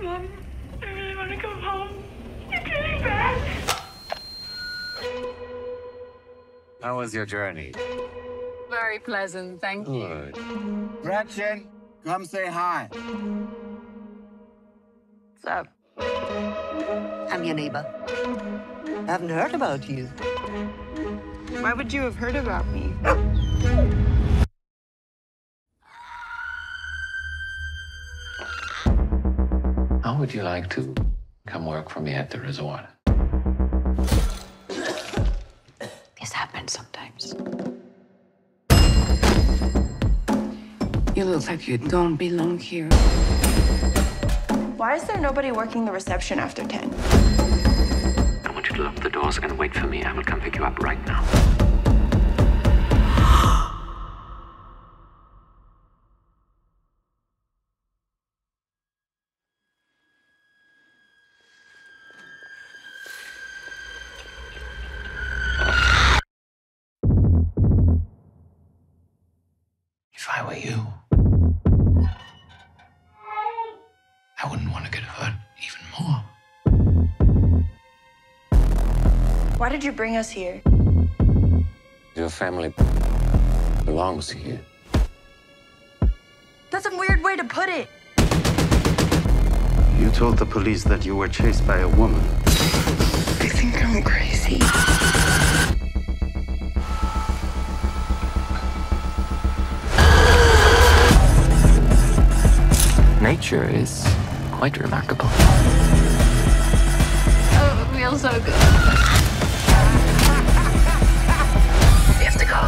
Mom, I really want to go home. It's really bad. How was your journey? Very pleasant, thank you. Good. Gretchen, come say hi. What's up? I'm your neighbor. I haven't heard about you. Why would you have heard about me? How would you like to come work for me at the resort? This happens sometimes. You look like you don't belong here. Why is there nobody working the reception after 10? I want you to lock the doors and wait for me. I will come pick you up right now. You, I wouldn't want to get hurt even more. Why did you bring us here? Your family belongs here. That's a weird way to put it. You told the police that you were chased by a woman. Nature is quite remarkable. Oh, it feels so good. We have to go.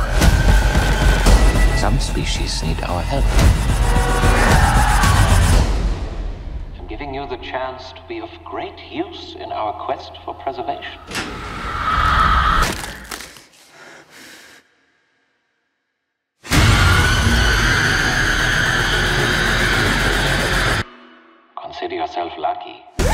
Some species need our help. I'm giving you the chance to be of great use in our quest for preservation. Consider yourself lucky.